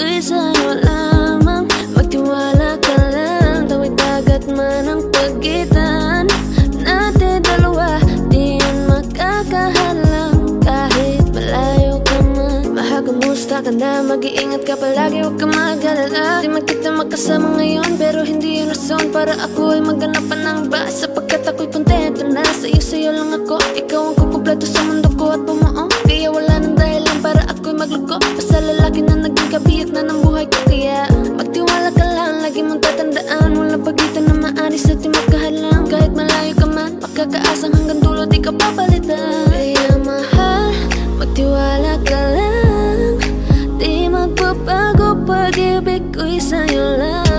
Kaya sa'yo lamang Magtiwala ka lang. Tawid dagat man ang pagitan Natin dalawa. Di yun makakahalang Kahit malayo ka man. Mahal kumusta ka na? Mag-iingat ka palagi. Huwag ka mag-alala. Di man kita ngayon Pero hindi yun rason Para ako ay magganapan ng basa Sapagkat ako'y kontento na Sa'yo sa'yo lang ako. Ikaw ang kukumpleto sa mundo ko At bumalik kaya? Magtiwala ka lang, lagi mong tatandaan. Walang pagitan na maaris at magkahalang Kahit malayo ka man, makakaasang hanggang dulo di ka papalitan. Kaya mahal, magtiwala ka lang. Di magpapago pag-ibig ko'y sa'yo lang.